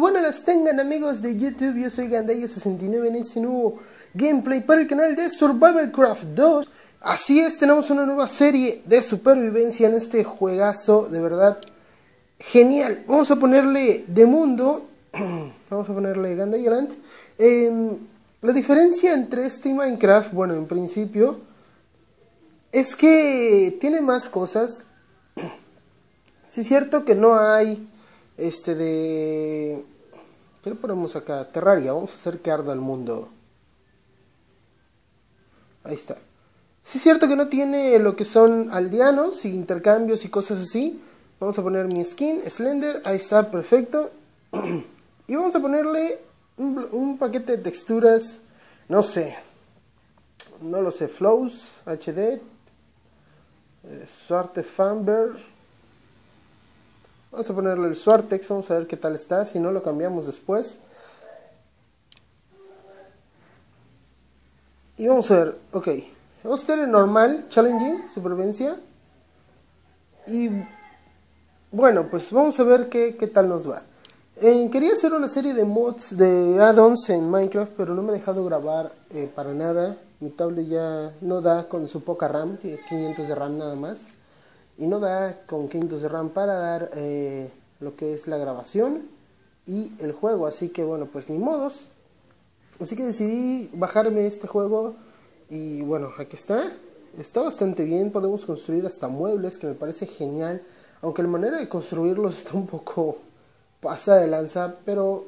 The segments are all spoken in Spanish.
buenas las tengan amigos de YouTube, yo soy Gandaya69 en este nuevo gameplay para el canal de Survival Craft 2 Así es, tenemos una nueva serie de supervivencia en este juegazo, de verdad genial. Vamos a ponerle de mundo, vamos a ponerle Gandayland eh, La diferencia entre este y Minecraft, bueno en principio Es que tiene más cosas. Sí es cierto que no hay este de... ¿Qué le ponemos acá? Terraria. Vamos a hacer que arda el mundo. Ahí está. Sí es cierto que no tiene lo que son aldeanos y intercambios y cosas así. Vamos a poner mi skin, Slender. Ahí está, perfecto. y vamos a ponerle un, paquete de texturas. No sé. No lo sé. Flows, HD. Eh, Suarte Famber. Vamos a ponerle el Suartex, vamos a ver qué tal está, si no lo cambiamos después. Y vamos a ver, ok, vamos a tener normal, challenging, supervivencia. Y bueno, pues vamos a ver qué, tal nos va. Eh, quería hacer una serie de mods de add-ons en Minecraft, pero no me he dejado grabar eh, para nada. Mi tablet ya no da con su poca RAM, tiene 500 de RAM nada más y no da con 500 de RAM para dar eh, lo que es la grabación y el juego, así que bueno, pues ni modos. Así que decidí bajarme este juego y bueno, aquí está. Está bastante bien, podemos construir hasta muebles, que me parece genial. Aunque la manera de construirlos está un poco pasa de lanza, pero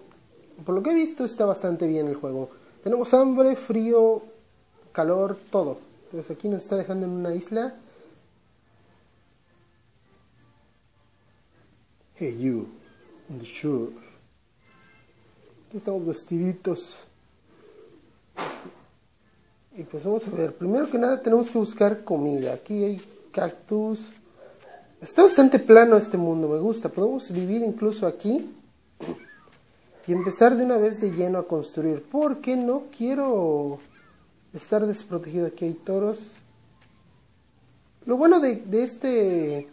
por lo que he visto está bastante bien el juego. Tenemos hambre, frío, calor, todo. Entonces aquí nos está dejando en una isla Hey you, on the. Aquí estamos vestiditos. Y pues vamos a ver, primero que nada tenemos que buscar comida. Aquí hay cactus. Está bastante plano este mundo, me gusta. Podemos vivir incluso aquí y empezar de una vez de lleno a construir. Porque no quiero estar desprotegido. Aquí hay toros. Lo bueno de, de este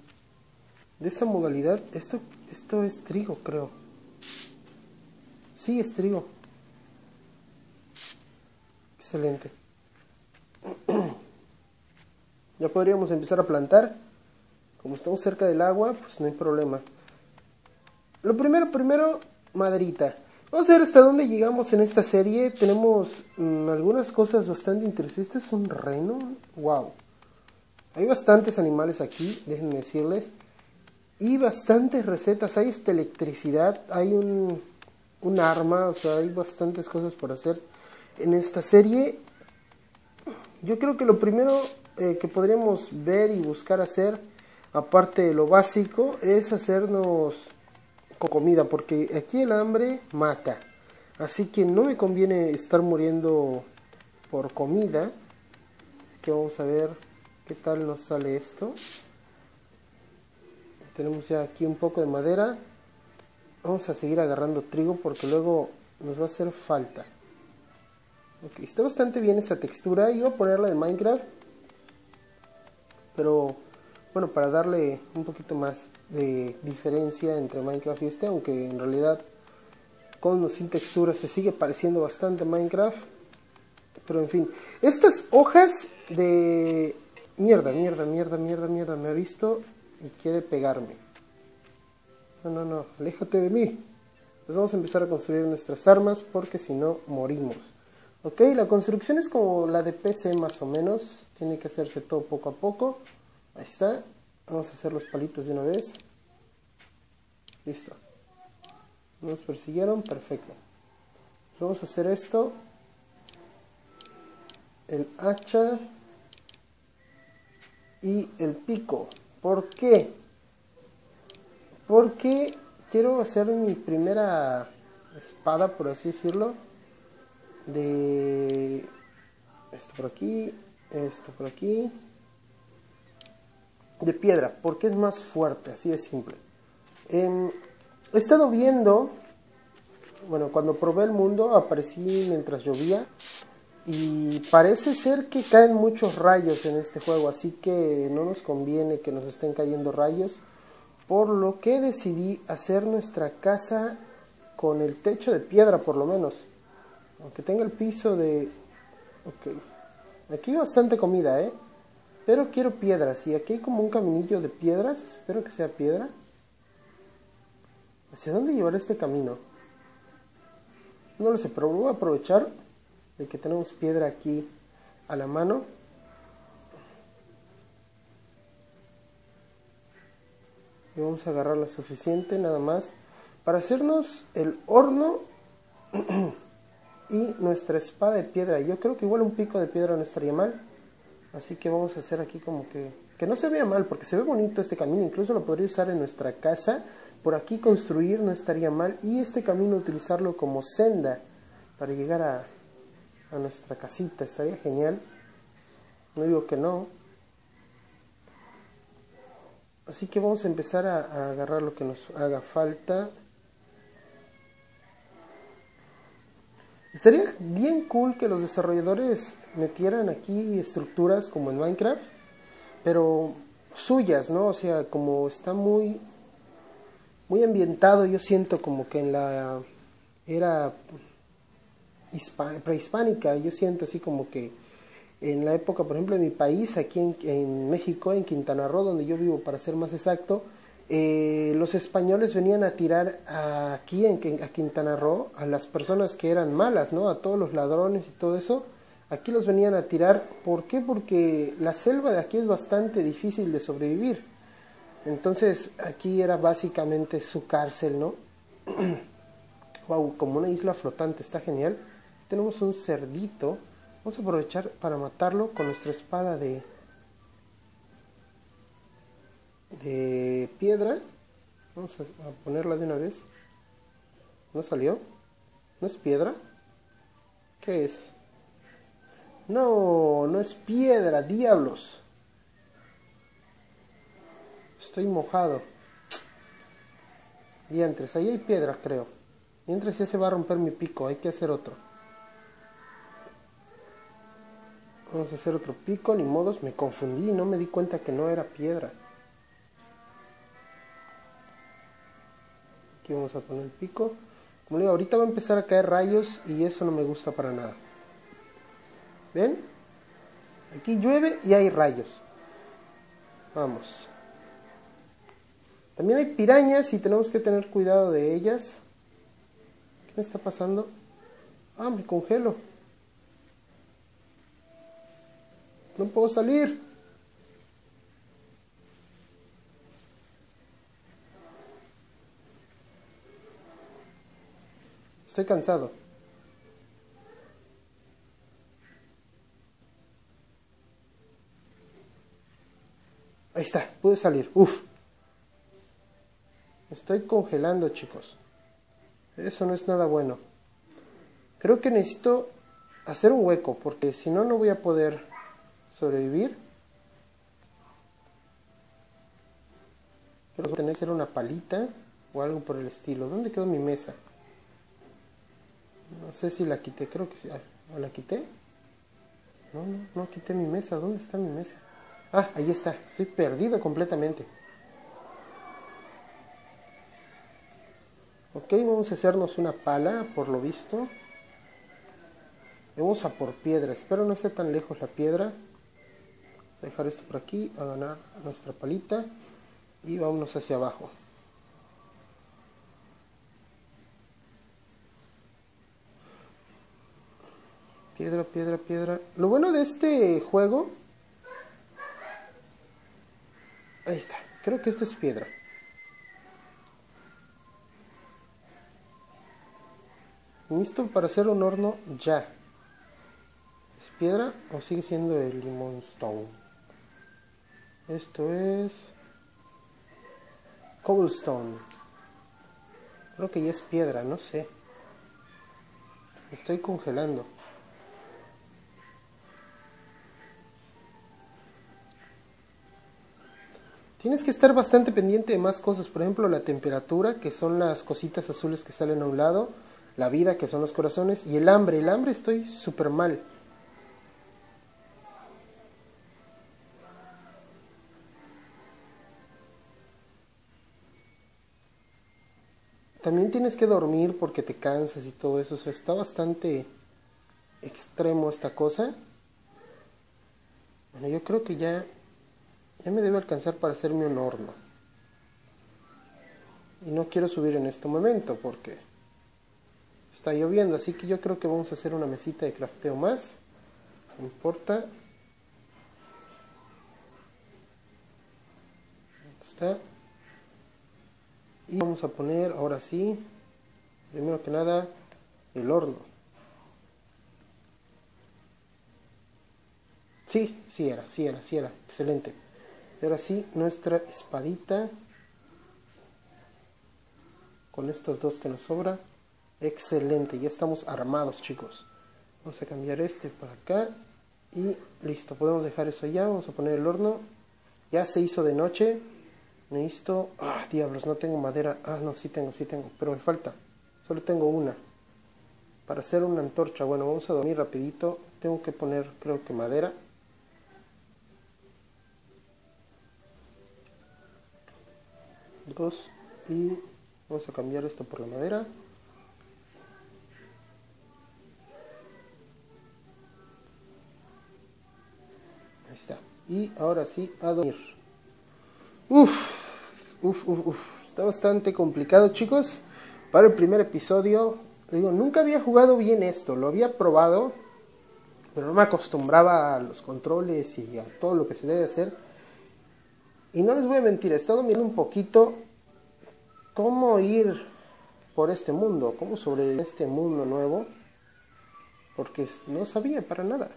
de esta modalidad, esto esto es trigo, creo. Sí, es trigo. Excelente. ya podríamos empezar a plantar. Como estamos cerca del agua, pues no hay problema. Lo primero, primero, maderita. Vamos a ver hasta dónde llegamos en esta serie. Tenemos mm, algunas cosas bastante interesantes. Este es un reno. Wow. Hay bastantes animales aquí, déjenme decirles y bastantes recetas. Hay esta electricidad, hay un, un arma, o sea, hay bastantes cosas por hacer en esta serie. Yo creo que lo primero eh, que podríamos ver y buscar hacer, aparte de lo básico, es hacernos comida, porque aquí el hambre mata. Así que no me conviene estar muriendo por comida. Así que vamos a ver qué tal nos sale esto tenemos ya aquí un poco de madera. Vamos a seguir agarrando trigo porque luego nos va a hacer falta. Ok, está bastante bien esta textura. Iba a ponerla de Minecraft pero bueno para darle un poquito más de diferencia entre Minecraft y este aunque en realidad con o sin textura se sigue pareciendo bastante Minecraft. Pero en fin estas hojas de mierda mierda mierda mierda mierda me ha visto y quiere pegarme. No, no, no, aléjate de mí. Pues vamos a empezar a construir nuestras armas porque si no morimos. Ok, la construcción es como la de PC más o menos. Tiene que hacerse todo poco a poco. Ahí está. Vamos a hacer los palitos de una vez. Listo. Nos persiguieron, perfecto. Vamos a hacer esto. El hacha y el pico. ¿Por qué? Porque quiero hacer mi primera espada, por así decirlo, de esto por aquí, esto por aquí, de piedra, porque es más fuerte, así de simple. Em, he estado viendo, bueno, cuando probé el mundo aparecí mientras llovía y parece ser que caen muchos rayos en este juego, así que no nos conviene que nos estén cayendo rayos. Por lo que decidí hacer nuestra casa con el techo de piedra por lo menos. Aunque tenga el piso de... Ok. Aquí hay bastante comida, ¿eh? Pero quiero piedras. Y aquí hay como un caminillo de piedras. Espero que sea piedra. ¿Hacia dónde llevará este camino? No lo sé, pero voy a aprovechar de que tenemos piedra aquí a la mano. Y vamos a agarrar la suficiente nada más para hacernos el horno y nuestra espada de piedra. Yo creo que igual un pico de piedra no estaría mal. Así que vamos a hacer aquí como que... Que no se vea mal, porque se ve bonito este camino. Incluso lo podría usar en nuestra casa. Por aquí construir no estaría mal. Y este camino utilizarlo como senda para llegar a, a nuestra casita. Estaría genial. No digo que no. Así que vamos a empezar a, agarrar lo que nos haga falta. Estaría bien cool que los desarrolladores metieran aquí estructuras como en Minecraft, pero suyas, ¿no? O sea, como está muy muy ambientado, yo siento como que en la era prehispánica, yo siento así como que en la época, por ejemplo, en mi país, aquí en, México, en Quintana Roo, donde yo vivo, para ser más exacto, eh, los españoles venían a tirar aquí en, a Quintana Roo a las personas que eran malas, ¿no? A todos los ladrones y todo eso. Aquí los venían a tirar. ¿Por qué? Porque la selva de aquí es bastante difícil de sobrevivir. Entonces aquí era básicamente su cárcel, ¿no? wow, como una isla flotante, está genial. Tenemos un cerdito. Vamos a aprovechar para matarlo con nuestra espada de, de piedra. Vamos a, ponerla de una vez. ¿No salió? ¿No es piedra? ¿Qué es? No, no es piedra, diablos. Estoy mojado. Mientras, ahí hay piedra, creo. Mientras ya se va a romper mi pico, hay que hacer otro. Vamos a hacer otro pico, ni modos, me confundí, no me di cuenta que no era piedra. vamos a poner el pico. Como digo, ahorita va a empezar a caer rayos y eso no me gusta para nada. ¿Ven? Aquí llueve y hay rayos. Vamos. También hay pirañas y tenemos que tener cuidado de ellas. ¿Qué me está pasando? Ah, me congelo. No puedo salir. Estoy cansado. Ahí está, pude salir. Uf. estoy congelando, chicos. Eso no es nada bueno. Creo que necesito hacer un hueco, porque si no, no voy a poder sobrevivir. Quiero tener que hacer una palita o algo por el estilo. ¿Dónde quedó mi mesa? No sé si la quité, creo que sí. ¿O la quité? No, no, no quité mi mesa. ¿Dónde está mi mesa? Ah, ahí está. Estoy perdido completamente. Ok, vamos a hacernos una pala, por lo visto. Vamos a por piedra. Espero no esté tan lejos la piedra. Dejar esto por aquí, a ganar nuestra palita. Y vámonos hacia abajo. Piedra, piedra, piedra. Lo bueno de este juego... Ahí está. Creo que esta es piedra. Listo para hacer un horno ya. ¿Es piedra o sigue siendo el limón stone? Esto es... Cobblestone. Creo que ya es piedra, no sé. estoy congelando. Tienes que estar bastante pendiente de más cosas, por ejemplo la temperatura, que son las cositas azules que salen a un lado, la vida, que son los corazones, y el hambre. El hambre estoy súper mal. También tienes que dormir porque te cansas y todo eso. O sea, está bastante extremo esta cosa. Bueno, yo creo que ya, ya me debe alcanzar para hacerme un horno. Y no quiero subir en este momento porque está lloviendo. Así que yo creo que vamos a hacer una mesita de crafteo más. No importa. Está. Y vamos a poner ahora sí, primero que nada, el horno. Sí, sí era, sí era, sí era, excelente. Y ahora sí, nuestra espadita con estos dos que nos sobra. Excelente, ya estamos armados chicos. Vamos a cambiar este para acá y listo, podemos dejar eso ya. Vamos a poner el horno. Ya se hizo de noche. Necesito... Ah, diablos, no tengo madera. Ah, no, sí tengo, sí tengo. Pero me falta. Solo tengo una. Para hacer una antorcha. Bueno, vamos a dormir rapidito. Tengo que poner, creo que madera. Dos. Y vamos a cambiar esto por la madera. Ahí está. Y ahora sí, a dormir. Uf, uf, uf, uf. Está bastante complicado, chicos. Para el primer episodio, digo, nunca había jugado bien esto. Lo había probado, pero no me acostumbraba a los controles y a todo lo que se debe hacer. Y no les voy a mentir, he estado mirando un poquito cómo ir por este mundo, cómo sobrevivir este mundo nuevo, porque no sabía para nada.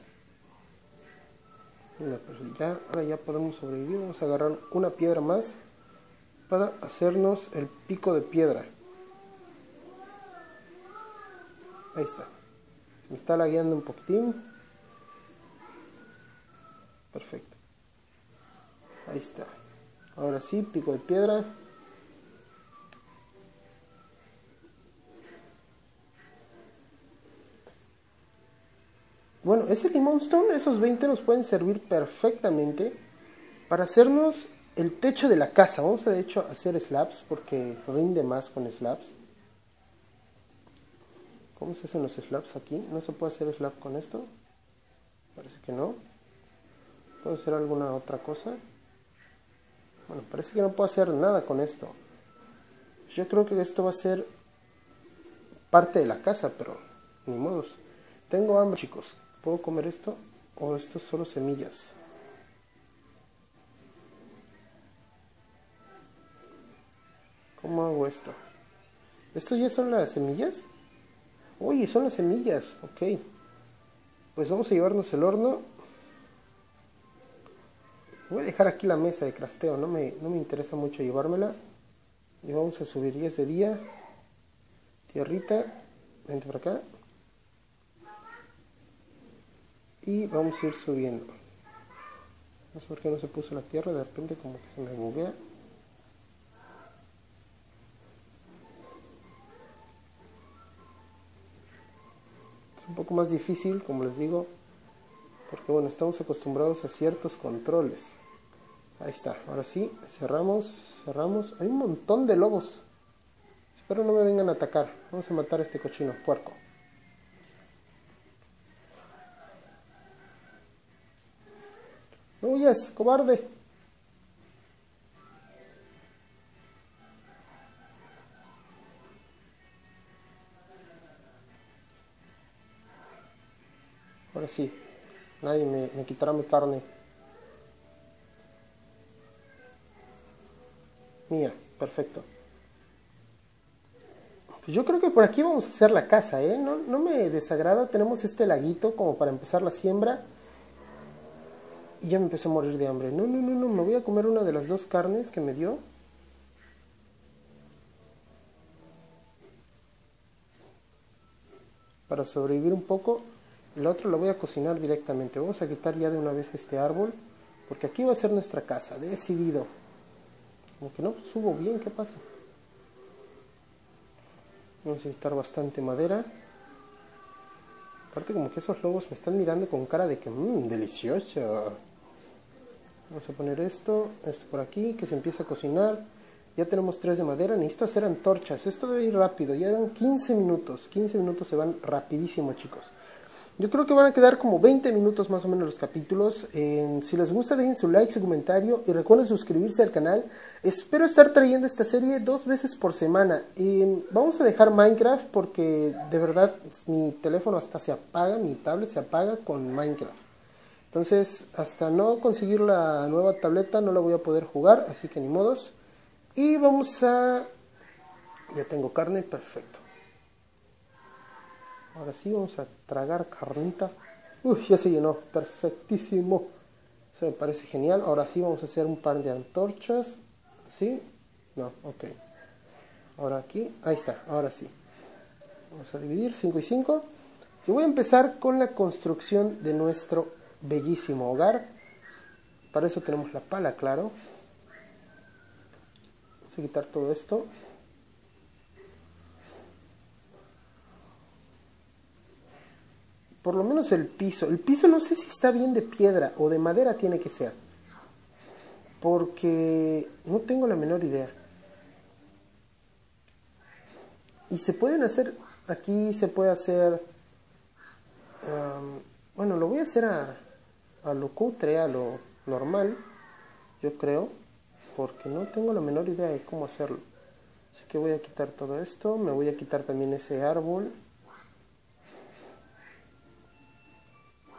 Pues ya, ahora ya podemos sobrevivir. Vamos a agarrar una piedra más para hacernos el pico de piedra. Ahí está. Me está lagueando un poquitín. Perfecto. Ahí está. Ahora sí, pico de piedra. Bueno, ese limonstone, esos 20 nos pueden servir perfectamente para hacernos el techo de la casa. Vamos a de hecho hacer slabs porque rinde más con slabs. ¿Cómo se hacen los slabs aquí? ¿No se puede hacer slab con esto? Parece que no. ¿Puedo hacer alguna otra cosa? Bueno, parece que no puedo hacer nada con esto. Yo creo que esto va a ser parte de la casa, pero ni modos. Tengo hambre, chicos. ¿Puedo comer esto? ¿O esto es solo semillas? ¿Cómo hago esto? ¿Esto ya son las semillas? Oye, son las semillas, ok. Pues vamos a llevarnos el horno. Voy a dejar aquí la mesa de crafteo, no me, no me interesa mucho llevármela. Y vamos a subir ya ese día. Tierrita, vente por acá y vamos a ir subiendo no sé por qué no se puso la tierra de repente como que se me buguea es un poco más difícil como les digo porque bueno estamos acostumbrados a ciertos controles. Ahí está ahora sí cerramos cerramos. Hay un montón de lobos. Espero no me vengan a atacar. Vamos a matar a este cochino puerco. No huyas, cobarde. Sí, nadie me, quitará mi carne. Mía, perfecto. Pues yo creo que por aquí vamos a hacer la casa, ¿eh? No, no me desagrada, tenemos este laguito como para empezar la siembra. Y ya me empecé a morir de hambre. No, no, no, no, me voy a comer una de las dos carnes que me dio. Para sobrevivir un poco. El otro lo voy a cocinar directamente. Vamos a quitar ya de una vez este árbol. Porque aquí va a ser nuestra casa. Decidido. Como que no subo bien, ¿qué pasa? Vamos a necesitar bastante madera. Aparte como que esos lobos me están mirando con cara de que, mmm, delicioso. Vamos a poner esto, esto por aquí, que se empiece a cocinar. Ya tenemos tres de madera, necesito hacer antorchas. Esto debe ir rápido, ya dan 15 minutos. 15 minutos se van rapidísimo, chicos. Yo creo que van a quedar como 20 minutos más o menos los capítulos. si les gusta, dejen su like, su comentario y recuerden suscribirse al canal. Espero estar trayendo esta serie dos veces por semana. vamos a dejar Minecraft porque de verdad mi teléfono hasta se apaga, mi tablet se apaga con Minecraft. Entonces, hasta no conseguir la nueva tableta no la voy a poder jugar, así que ni modos. Y vamos a... Ya tengo carne, perfecto. Ahora sí vamos a tragar carnita. Uy, ya se llenó, perfectísimo. Se me parece genial. Ahora sí vamos a hacer un par de antorchas. ¿Sí? No, ok. Ahora aquí, ahí está, ahora sí. Vamos a dividir 5 y 5. Y voy a empezar con la construcción de nuestro bellísimo hogar. Para eso tenemos la pala, claro. Vamos a quitar todo esto. Por lo menos el piso. El piso no sé si está bien de piedra o de madera tiene que ser. Porque no tengo la menor idea. Y se pueden hacer, aquí se puede hacer, bueno, lo voy a hacer a, a lo cutre, a lo normal, yo creo, porque no tengo la menor idea de cómo hacerlo. Así que voy a quitar todo esto, me voy a quitar también ese árbol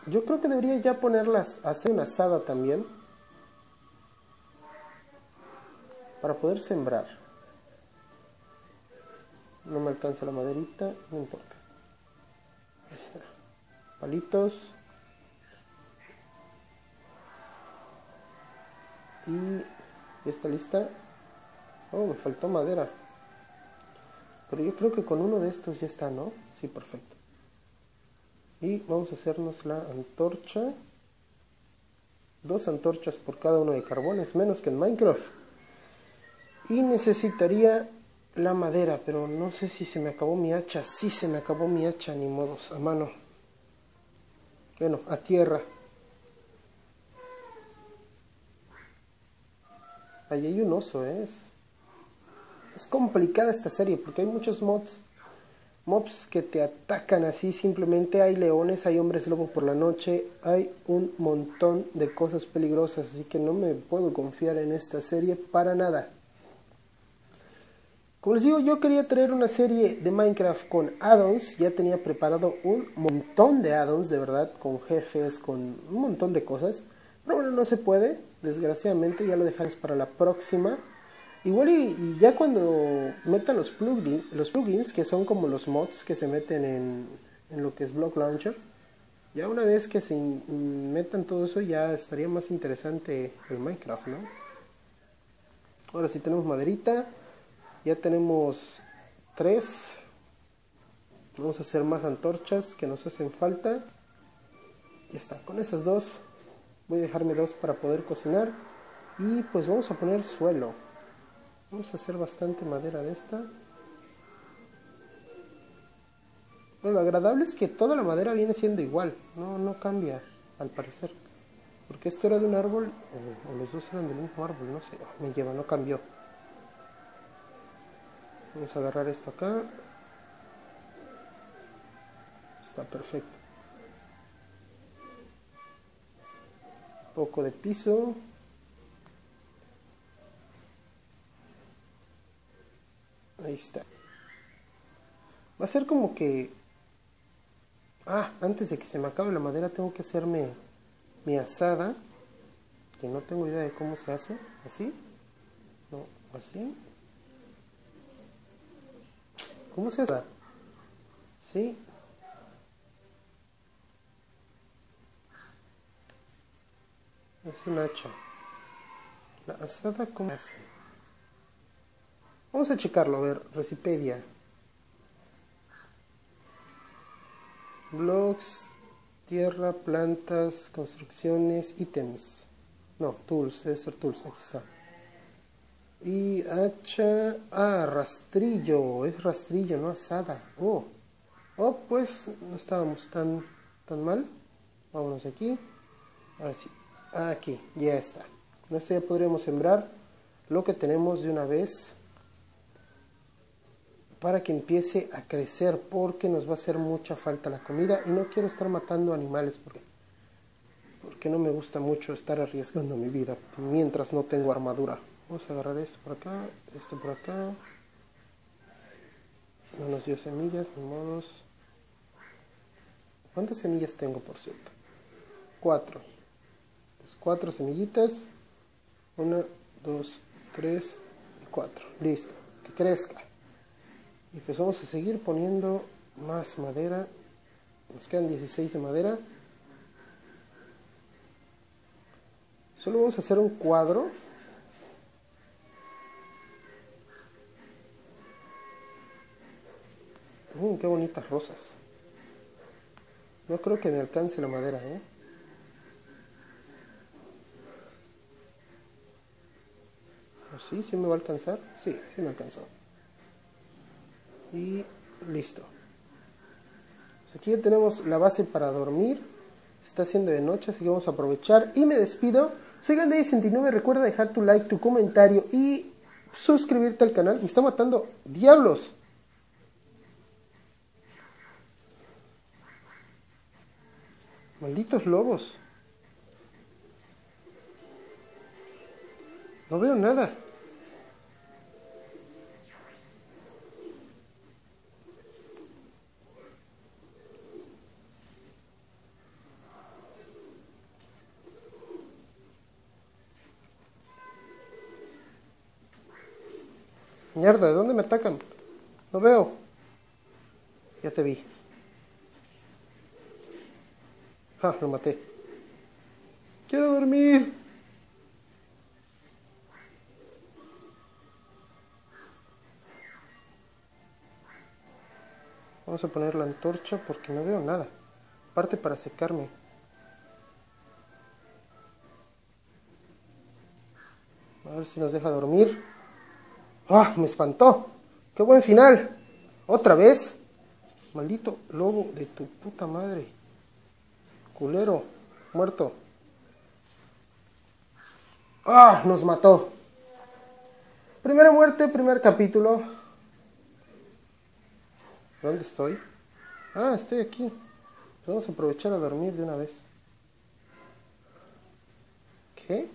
Yo creo que debería ya ponerlas, hacer una asada también. Para poder sembrar. No me alcanza la maderita, no importa. Ahí está. Palitos. Y ya está lista. Oh, me faltó madera. Pero yo creo que con uno de estos ya está, ¿no? Sí, perfecto y vamos a hacernos la antorcha. Dos antorchas por cada uno de carbones menos que en Minecraft. Y necesitaría la madera pero no sé si se me acabó mi hacha. Sí se me acabó mi hacha ni modos a mano. Bueno a tierra. Ahí hay un oso ¿eh? es, es complicada esta serie porque hay muchos mods mobs que te atacan así simplemente hay leones, hay hombres lobo por la noche, hay un montón de cosas peligrosas, así que no me puedo confiar en esta serie para nada. Como les digo, yo quería traer una serie de Minecraft con addons, ya tenía preparado un montón de addons, de verdad, con jefes, con un montón de cosas, pero bueno, no se puede, desgraciadamente, ya lo dejamos para la próxima. Igual y, ya cuando metan los, plugins, los plugins, que son como los mods que se meten en, en lo que es Block Launcher, ya una vez que se metan todo eso ya estaría más interesante el Minecraft, ¿no? Ahora sí tenemos maderita, ya tenemos tres, vamos a hacer más antorchas que nos hacen falta, ya está, con esas dos voy a dejarme dos para poder cocinar y pues vamos a poner suelo. Vamos a hacer bastante madera de esta. Bueno, lo agradable es que toda la madera viene siendo igual, no, no cambia al parecer. Porque esto era de un árbol, o, los dos eran del mismo árbol, no sé, me lleva, no cambió. Vamos a agarrar esto acá. Está perfecto. poco de piso. Va a ser como que... Ah, antes de que se me acabe la madera tengo que hacerme mi asada. Que no tengo idea de cómo se hace. ¿Así? No, así. ¿Cómo se hace? ¿Sí? Es un hacha. La asada, ¿cómo se hace? Vamos a checarlo, a ver, Recipedia. Blogs, tierra, plantas, construcciones, ítems. No, tools, debe ser tools, aquí está. Y hacha, ah, rastrillo, es rastrillo, no asada. Oh, oh, pues no estábamos tan, tan mal. Vámonos aquí. Ahora aquí, ya está. Con esto ya podríamos sembrar lo que tenemos de una vez para que empiece a crecer porque nos va a hacer mucha falta la comida y no quiero estar matando animales porque, porque no me gusta mucho estar arriesgando mi vida mientras no tengo armadura. Vamos a agarrar esto por acá, esto por acá. No nos dio semillas, ni modos. ¿Cuántas semillas tengo, por cierto? Cuatro. cuatro semillitas. Una, dos, tres y cuatro. Listo. Que crezca. Y pues vamos a seguir poniendo más madera. Nos quedan 16 de madera. Solo vamos a hacer un cuadro. Uh, qué bonitas rosas. No creo que me alcance la madera, ¿eh? ¿O sí? ¿Sí me va a alcanzar? Sí, sí me alcanzó y listo. Pues aquí ya tenemos la base para dormir. Se está haciendo de noche así que vamos a aprovechar. Y me despido. Soy Gandhi69 recuerda dejar tu like tu comentario y suscribirte al canal. Me está matando diablos. Malditos lobos. No veo nada Mierda, ¿de dónde me atacan? No veo. Ya te vi. Ah, lo maté. Quiero dormir. Vamos a poner la antorcha porque no veo nada. Aparte para secarme. A ver si nos deja dormir. ¡Ah! Me espantó. ¡Qué buen final! ¿Otra vez? Maldito lobo de tu puta madre. Culero. Muerto. ¡Ah! Nos mató. Primera muerte, primer capítulo. ¿Dónde estoy? Ah, estoy aquí. Vamos a aprovechar a dormir de una vez. ¿Qué?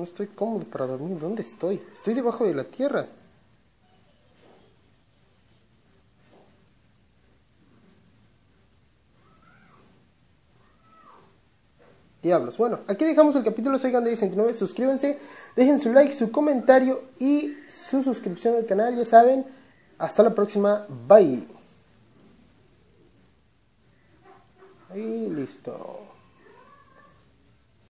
No estoy cómodo para dormir. ¿Dónde estoy? Estoy debajo de la tierra. Diablos. Bueno, aquí dejamos el capítulo. Soy de 69 Suscríbanse, dejen su like, su comentario y su suscripción al canal. Ya saben. Hasta la próxima. Bye. Y listo.